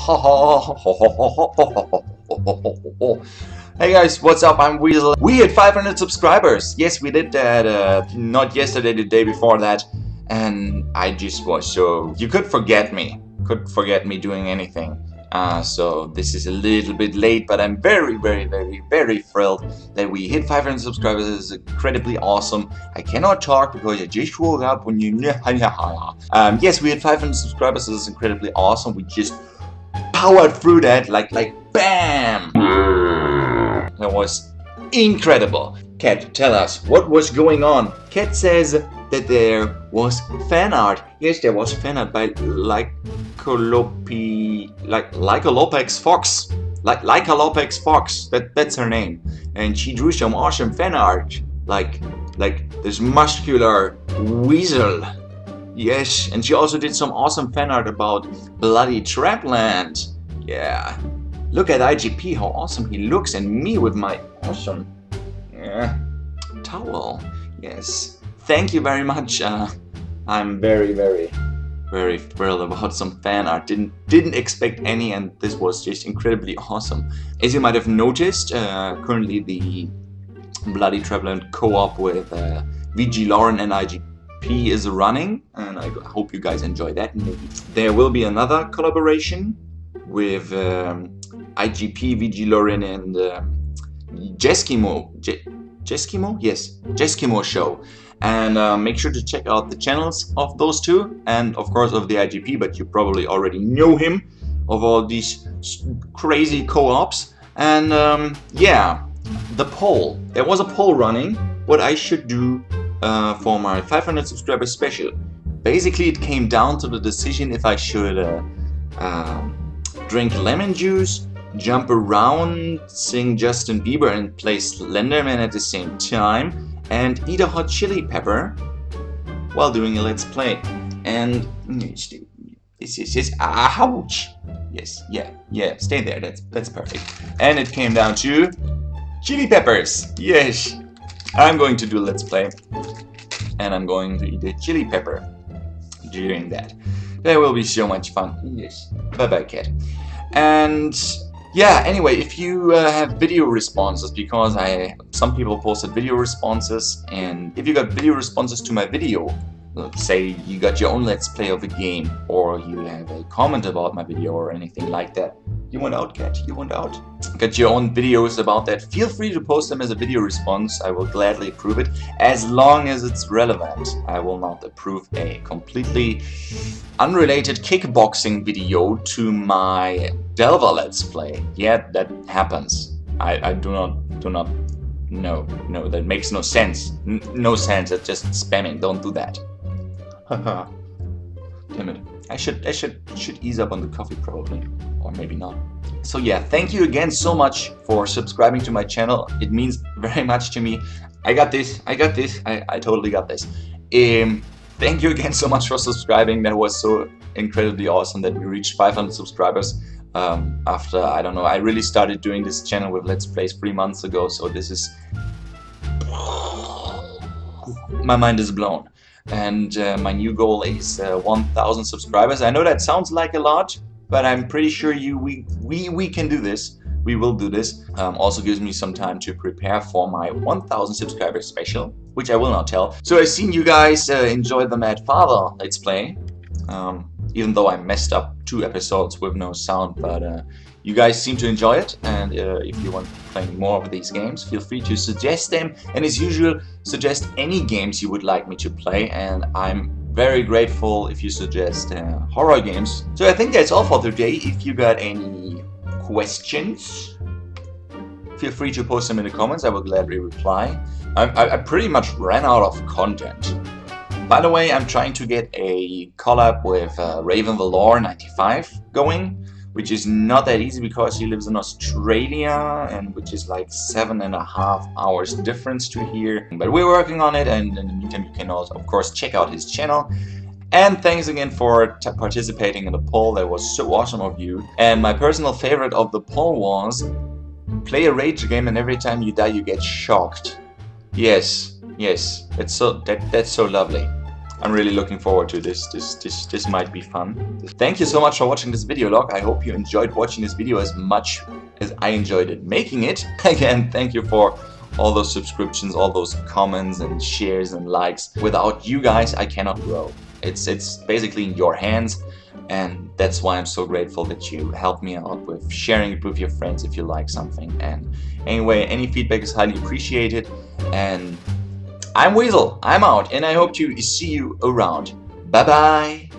Hey guys, what's up? I'm Weasel. We hit 500 subscribers. Yes, we did that. Uh, not yesterday, the day before that. And I just was so... You could forget me. Could forget me doing anything. Uh, so this is a little bit late, but I'm very, very, very, very thrilled that we hit 500 subscribers. Is incredibly awesome. I cannot talk because I just woke up when you... um, yes, we hit 500 subscribers. This is incredibly awesome. We just powered through that like, like, bam! That was incredible. Cat, tell us, what was going on? Cat says that there was fan art. Yes, there was fan art by like Lycolope, like Lycolopex Fox. Like Lycolopex Fox, that, that's her name. And she drew some awesome fan art. Like, like this muscular weasel. Yes, and she also did some awesome fan art about Bloody Trapland. Yeah. Look at IGP, how awesome he looks, and me with my awesome yeah, towel. Yes. Thank you very much. Uh, I'm very, very very thrilled about some fan art. Didn't didn't expect any, and this was just incredibly awesome. As you might have noticed, uh, currently the Bloody Trapland co-op with uh, VG Lauren and IGP is running, and I hope you guys enjoy that. There will be another collaboration with um, IGP, VG Lauren, and um, Jeskimo. Je Jeskimo? Yes, Jeskimo show and uh, make sure to check out the channels of those two and of course of the IGP but you probably already know him of all these crazy co-ops and um, yeah the poll there was a poll running what I should do uh, for my 500 subscribers special basically it came down to the decision if I should uh, um, drink lemon juice jump around sing Justin Bieber and play Slenderman at the same time and eat a hot chili pepper while doing a let's play. And this is this ouch. Yes, yeah, yeah, stay there. That's that's perfect. And it came down to chili peppers. Yes, I'm going to do let's play, and I'm going to eat a chili pepper during that. That will be so much fun. Yes. Bye bye, cat. And yeah, anyway, if you uh, have video responses, because I some people posted video responses, and if you got video responses to my video, say you got your own let's play of a game or you have a comment about my video or anything like that you want out cat you want out? Got your own videos about that. Feel free to post them as a video response. I will gladly approve it. As long as it's relevant I will not approve a completely unrelated kickboxing video to my Delva let's play. Yeah that happens. I, I do not do not no no that makes no sense. N no sense. It's just spamming. Don't do that. Haha. Damn it. I should I should should ease up on the coffee probably. Or maybe not. So yeah, thank you again so much for subscribing to my channel. It means very much to me. I got this, I got this, I, I totally got this. Um, thank you again so much for subscribing. That was so incredibly awesome that we reached 500 subscribers um, after, I don't know, I really started doing this channel with Let's Plays three months ago. So this is... My mind is blown and uh, my new goal is uh, 1000 subscribers I know that sounds like a lot but I'm pretty sure you we we, we can do this. We will do this. Um, also gives me some time to prepare for my 1000 subscribers special which I will not tell. So I've seen you guys uh, enjoy the Mad Father let's play. Um, even though I messed up two episodes with no sound but uh, you guys seem to enjoy it, and uh, if you want to play more of these games, feel free to suggest them. And as usual, suggest any games you would like me to play, and I'm very grateful if you suggest uh, horror games. So I think that's all for today. If you got any questions, feel free to post them in the comments. I will gladly reply. I, I, I pretty much ran out of content. By the way, I'm trying to get a collab with uh, Raven Valor 95 going which is not that easy because he lives in Australia and which is like seven and a half hours difference to here. But we're working on it and in the meantime you can also of course check out his channel. And thanks again for participating in the poll, that was so awesome of you. And my personal favorite of the poll was play a rage game and every time you die you get shocked. Yes, yes, it's so that that's so lovely. I'm really looking forward to this. This this this might be fun. Thank you so much for watching this video log. I hope you enjoyed watching this video as much as I enjoyed it making it. Again, thank you for all those subscriptions, all those comments and shares and likes. Without you guys, I cannot grow. It's it's basically in your hands and that's why I'm so grateful that you help me out with sharing it with your friends if you like something and anyway any feedback is highly appreciated and I'm Weasel. I'm out and I hope to see you around. Bye bye